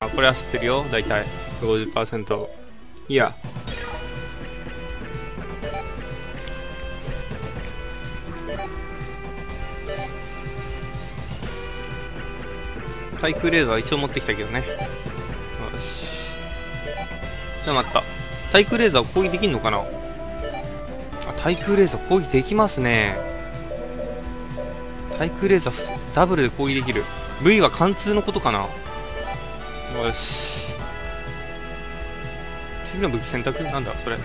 あこれは知ってるよ。大体。50%いや。対空レーザー一応持ってきたけどね。よし。じゃあ待った対空レーザー攻撃できんのかな？あ対空レーザー攻撃できますね。対空レーザーダブルで攻撃できる。V は貫通のことかな？よし。次の武器選択？なんだ？それ。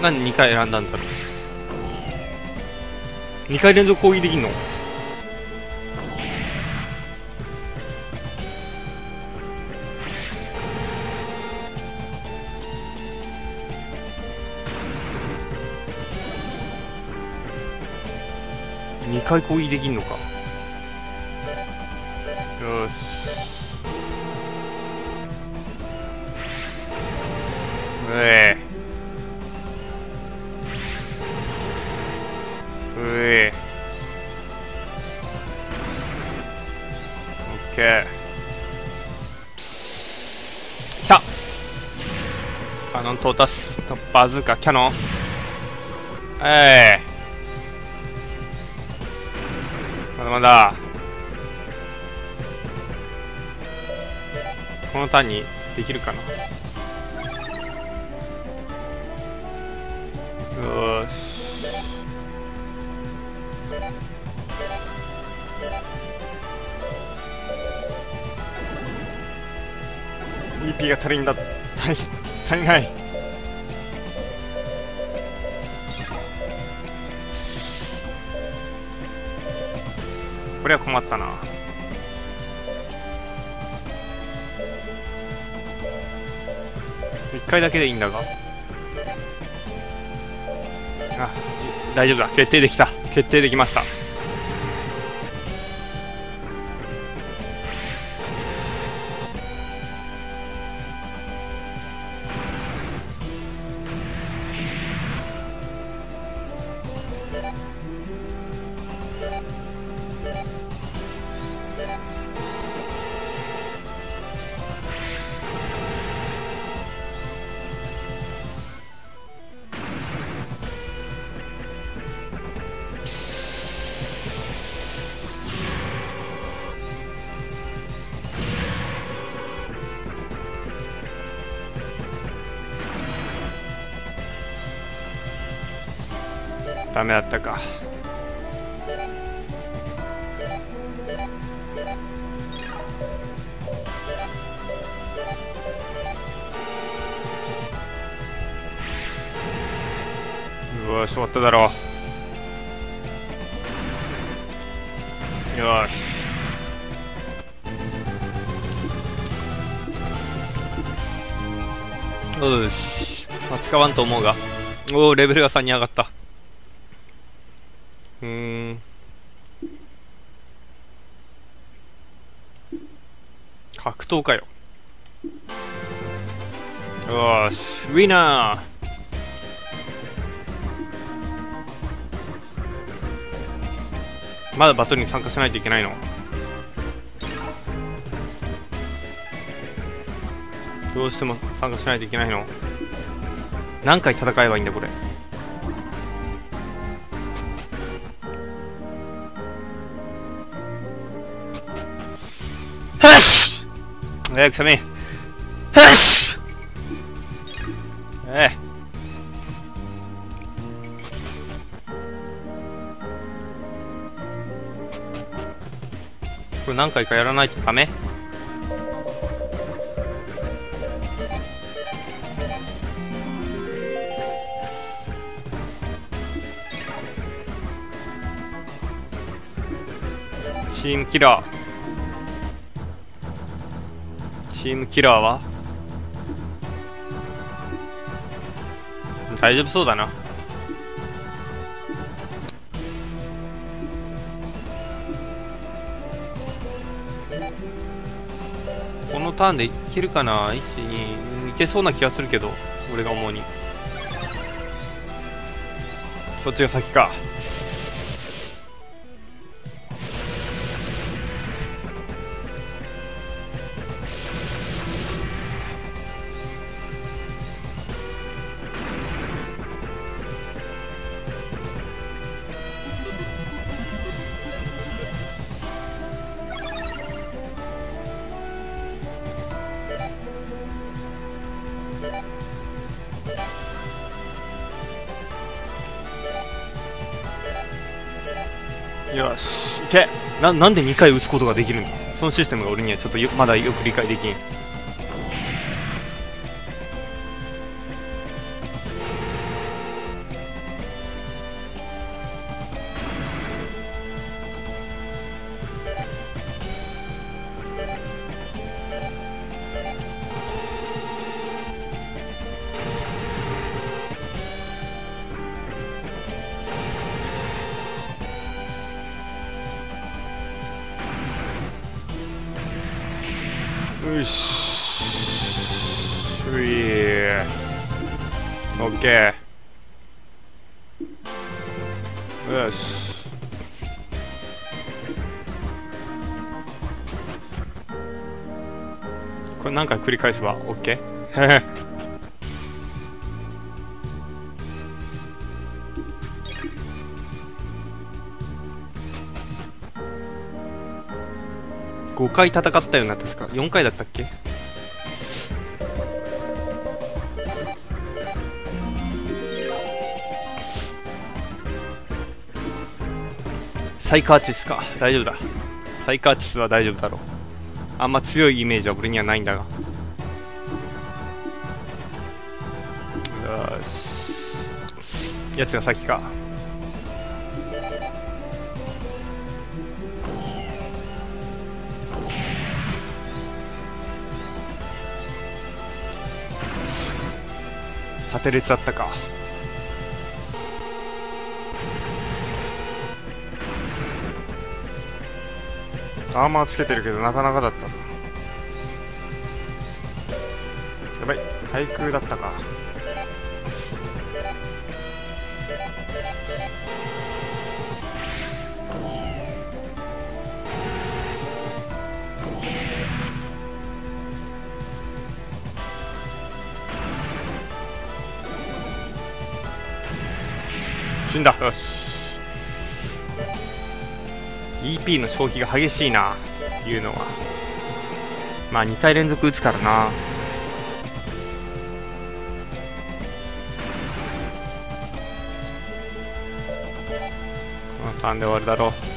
何2回選んだんだろう。2回連続攻撃できんの？2回攻撃できんのか。よし。うえ。うえ。オッケー。きた。カノン到達。バズーカキャノン。えいままだこのターンにできるかな？よーし。ーが足りんだ。足り足りない。れは困ったな。1回だけでいいんだが。あ大丈夫だ。決定できた。決定できました。ダメだったか。よし終わっただろ。うよし。よし、まあ、使わんと思うが。おおレベルが3に上がったうーん格闘かよ。よしウィナー。まだバトルに参加しないといけないの？どうしても参加しないといけないの？何回戦えばいいんだこれ。早く攻めよしええこれ何回かやらないとダメ？チームキラーチームキラーは？大丈夫そうだな。このターンでいけるかな？1、2いけそうな気がするけど俺が思うに。そっちが先か。ななんで2回打つことができるんだ？そのシステムが俺にはちょっとまだよく理解できん。ケーよし。これ何回繰り返せばオッケー5回戦ったよな確か？4回だったっけ？サイカーチスか。大丈夫だ。サイカーチスは大丈夫だろう。あんま強いイメージは俺にはないんだが。よし。やつが先か。縦列だったか。アーマーつけてるけどなかなかだった。なやばい。対空だったか。死んだ。よし。EP の消費が激しいないうのは。まあ2回連続打つからな。まあターンで終わるだろう。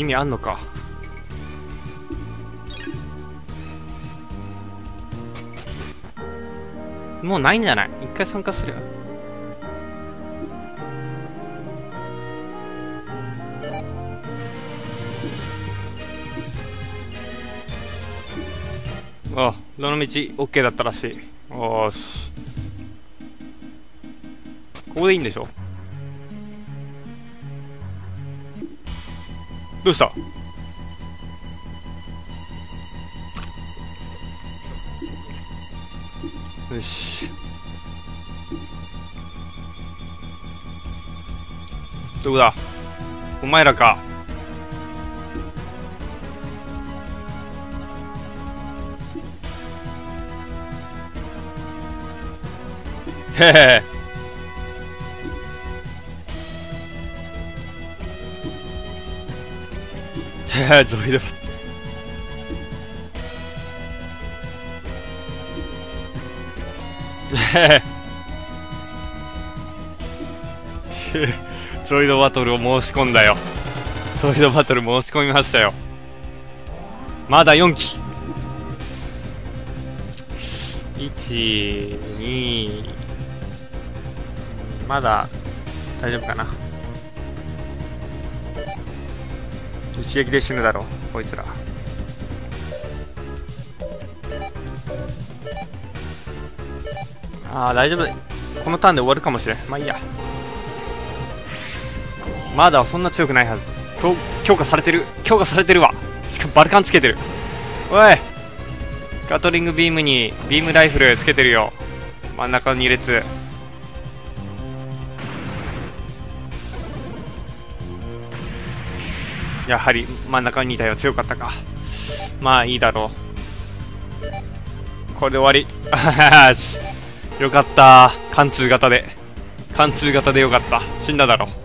意味あんのか。もうないんじゃない？一回参加する？あどの道？OK だったらしい。よーし。ここでいいんでしょ？どうした？よし。どこだ？お前らか。へへはいゾイドゾイドバトルを申し込んだよ。ゾイドバトル申し込みましたよ。まだ4機。12まだ大丈夫かな。一撃で死ぬだろうこいつら。ああ大丈夫。このターンで終わるかもしれん。まあいいや。まだそんな強くないはず。強強化されてる。強化されてるわ。しかもバルカンつけてる。おい。ガトリングビームにビームライフルつけてるよ。真ん中の2列。やはり真ん中に2体は強かったか。まあいいだろう。これで終わり。よかった。貫通型で。貫通型でよかった。死んだだろう。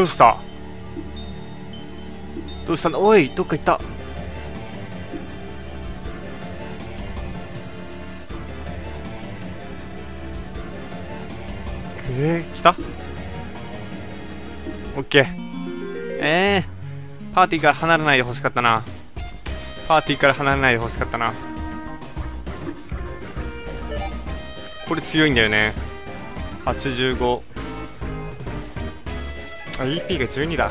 どうした？どうしたの？おいどっか行った。えー、来た？オッケー。えー、パーティーから離れないでほしかったな。パーティーから離れないでほしかったな。これ強いんだよね。85あ EP が12だ。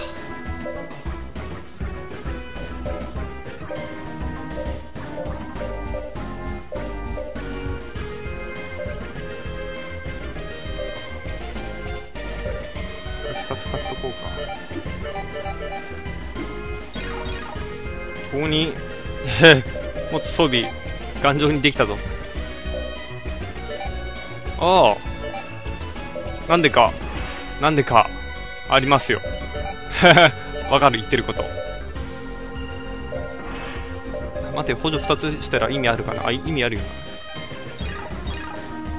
2つ買っとこうか。ここに もっと装備頑丈にできたぞ。ああ。なんでか。なんでか。ありますよ。わかる言ってること。待て補助2つしたら意味あるかな？あ意味あるよ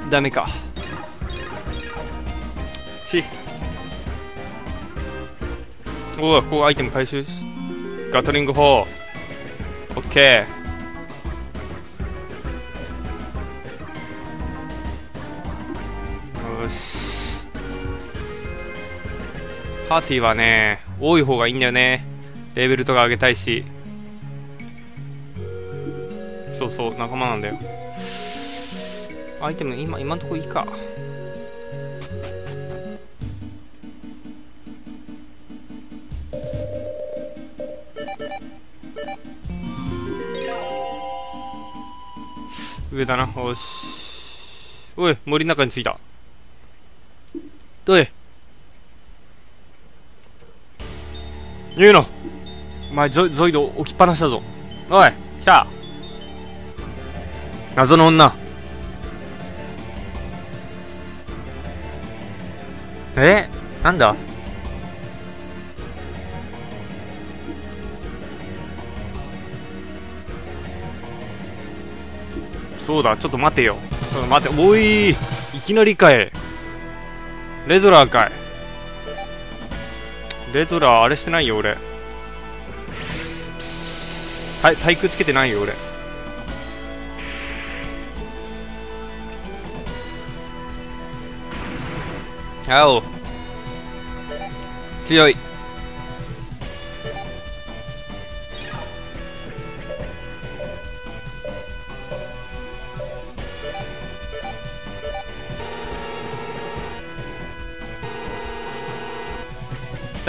な。ダメか。しおおここアイテム回収しガトリング砲オッケー。パーティーはね多い方がいいんだよね。レベルとか上げたいし。そうそう仲間なんだよ。アイテム今今んとこいいか。上だなよし。おい森の中に着いた。どい言うの。お前ゾゾイド置きっぱなしだぞ。おい来た。謎の女。え？なんだ？そうだちょっと待てよ。ちょっと待て。おいいきなりかいレドラーかいレドラーあれしてないよ俺。はい体育つけてないよ俺。青。強い。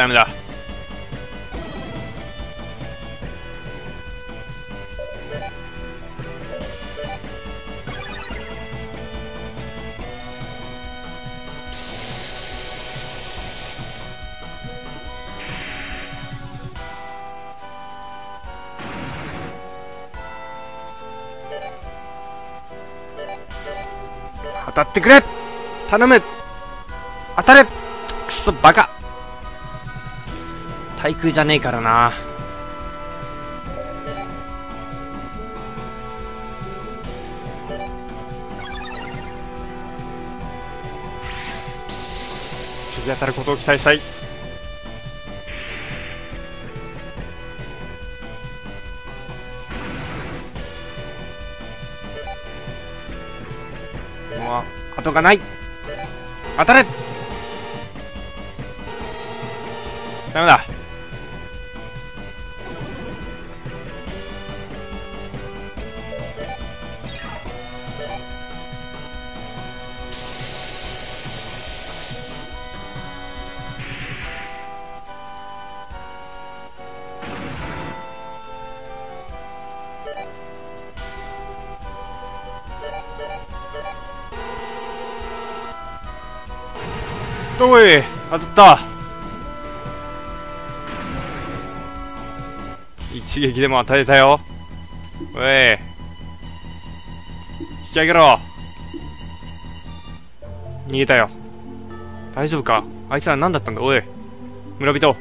ダメだ。当たってくれ。頼む。当たれ。くそバカ。対空じゃねえからな。次当たることを期待したい。もう後がない。当たれおい当たった。一撃でも与えたよ。おい引き上げろ。逃げたよ。大丈夫か？あいつら何だったんだ？おい村人。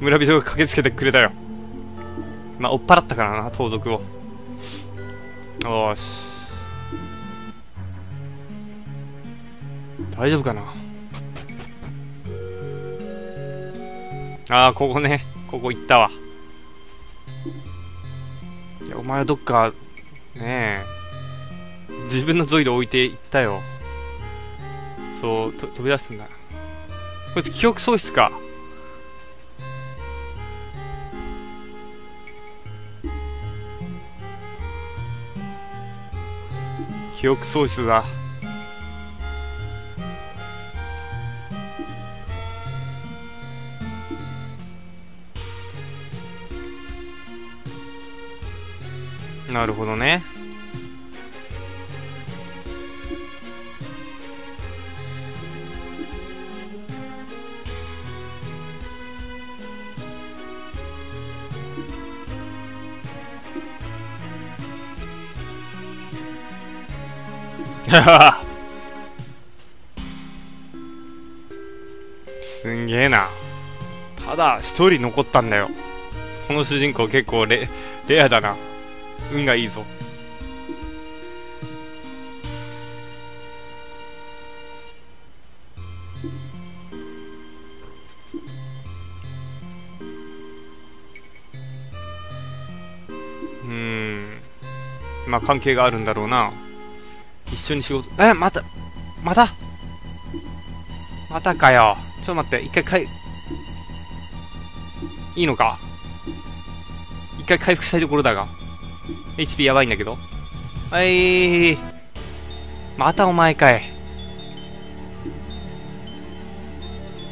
村人が駆けつけてくれたよ。まあ追っ払ったからな盗賊を。よし。大丈夫かな？ああ、ここね。ここ行ったわ。いや、お前はどっか、ねえ。自分のゾイド置いて行ったよ。そう、と飛び出すんだ。こいつ記憶喪失か。記憶喪失だ。なるほどね。すんげえな。ただ、一人残ったんだよ。この主人公結構レレアだな。運がいいぞ。うん。まあ関係があるんだろうな。一緒に仕事えまたまた？またかよ。ちょっと待って一回かいいいのか？一回回復したいところだが。HP やばいんだけど。はい。またお前かい。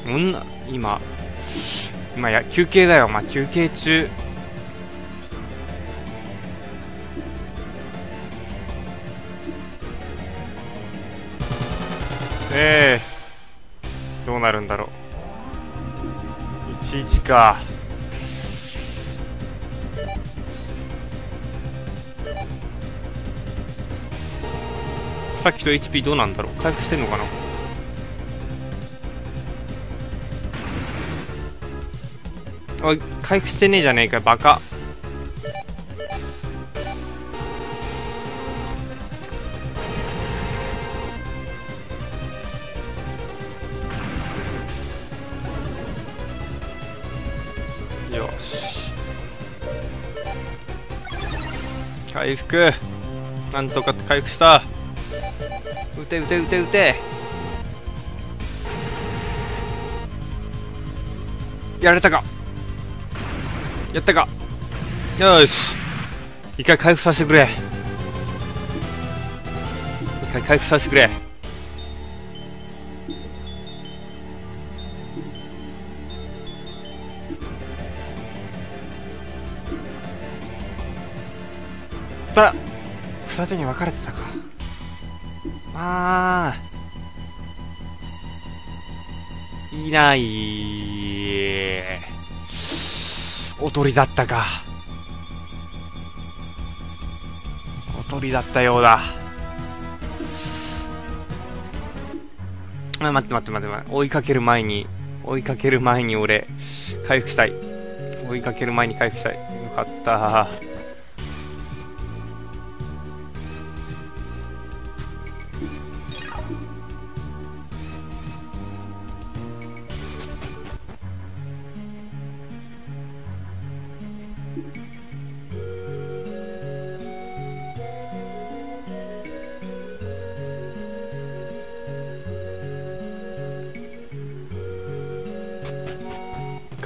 うん、今、今や、休憩だよ、まあ、休憩中。ええー、どうなるんだろう。11か。さっきと HP どうなんだろう？回復してんのかな？おい回復してねえじゃねえかバカ。よし。回復。なんとか回復した。撃て撃て撃て撃て。やれたか。やったか。よし。一回回復させてくれ。一回回復させてくれ。二手に分かれてたか。あーい。ないおとりだったか。おとりだったようだ。あ待って待って待って待って。追いかける前に追いかける前に俺回復したい。追いかける前に回復したい。よかった。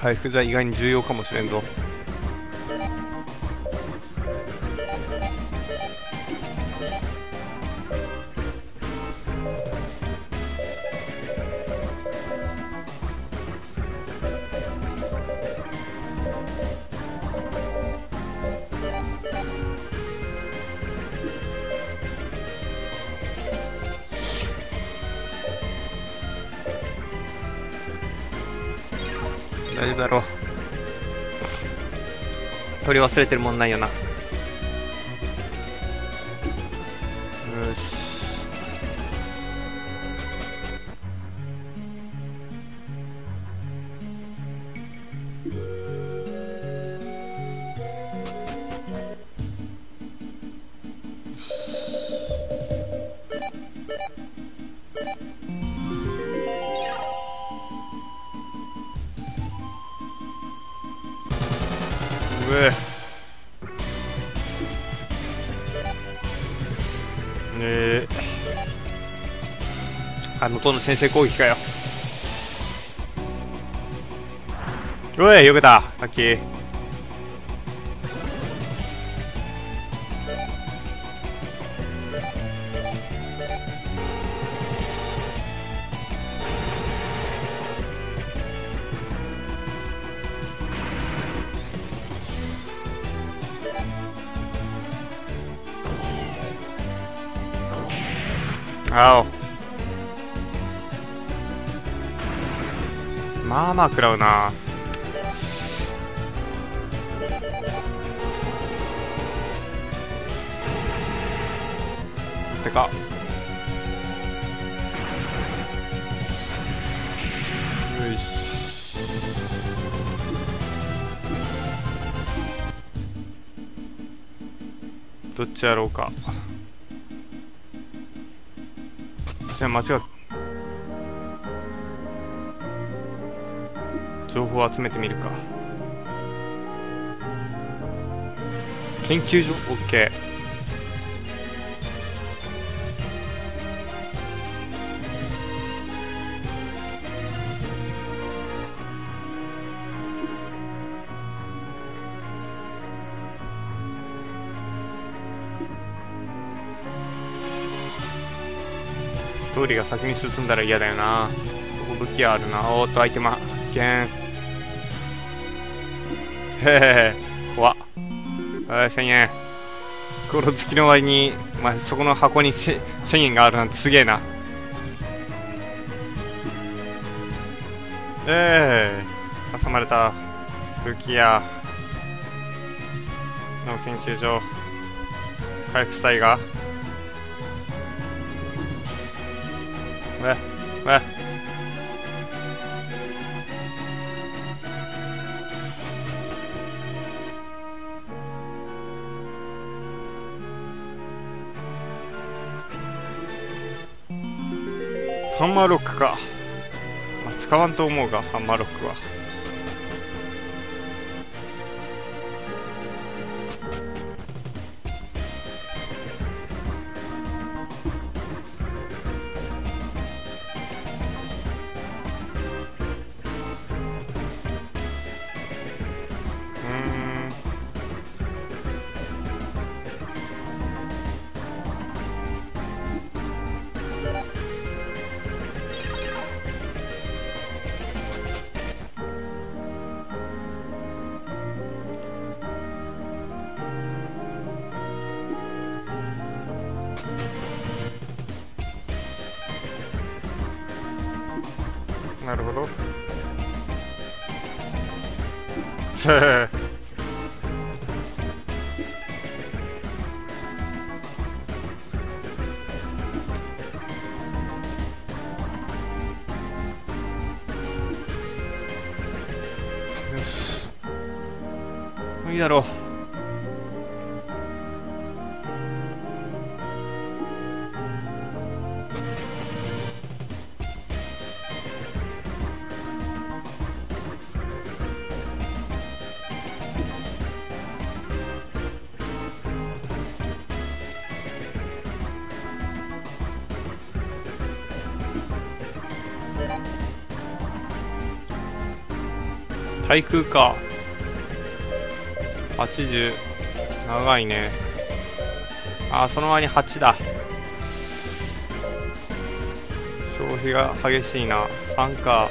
回復剤意外に重要かもしれんぞ。取り忘れてるもんないよな。よし。うええ、あ向こうの先制攻撃かよ。おいよけた。ラッキー。まあまあ食らうな。てか。よいし。どっちやろうか。じゃあ間違っ情報を集めてみるか。研究所 OK が先に進んだら嫌だよな。ここ武器あるな。おーっとアイテム発見へへへ怖っ。はい1000円。この月の割に、まあ、そこの箱に1000円があるなんてすげえな。ええ、挟まれた。武器屋の研究所。回復したいが。ええハンマーロックか、まあ、使わんと思うがハンマーロックは。なるほど。へ え対空か。80長いね。あその前に8だ。消費が激しいな。3か。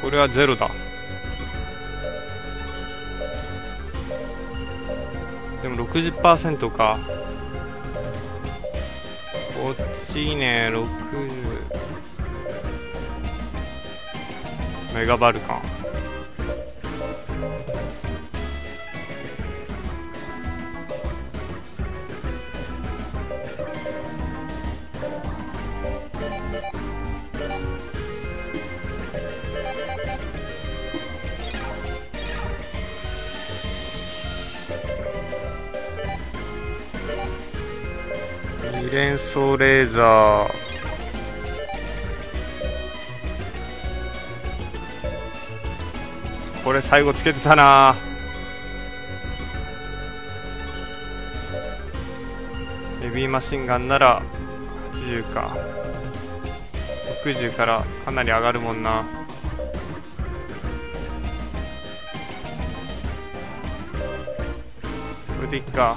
これは0だ。でも60%か。こっちね60メガバルカン。二連装レーザー。これ最後つけてたな。ヘビーマシンガンなら80か。60からかなり上がるもんな。これでいっか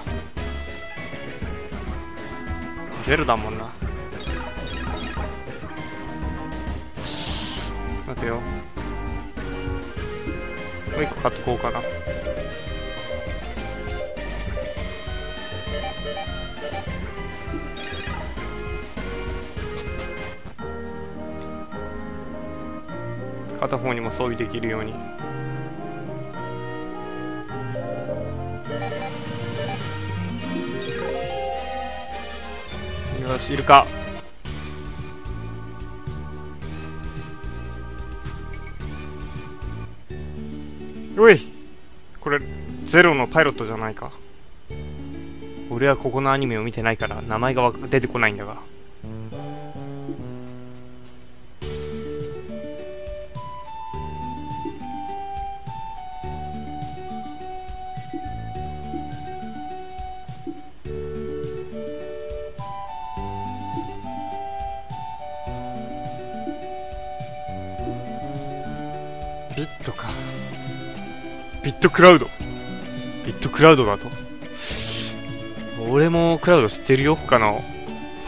ゼロだもんな。待てよ。もう一個買っとこうかな。片方にも装備できるように。よしいるか？おいこれゼロのパイロットじゃないか。俺はここのアニメを見てないから名前が出てこないんだが。クラウド。ビットクラウドだと？俺もクラウド知ってるよ。他の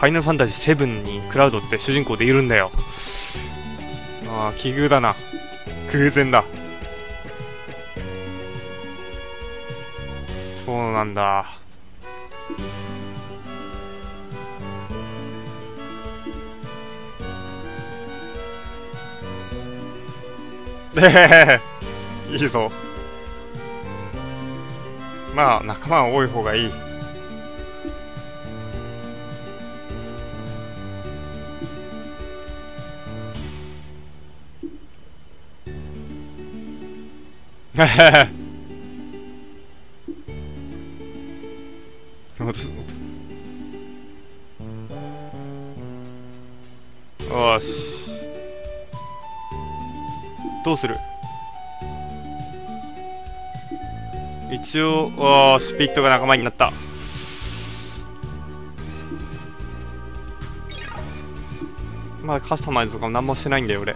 ファイナルファンタジー7にクラウドって主人公でいるんだよ。ああ奇遇だな。偶然だ。そうなんだ。えへへ。いいぞまあ仲間は多い方がいい。へへへよしどうする一応あスピットが仲間になった。まあカスタマイズとかも何もしてないんだよ俺。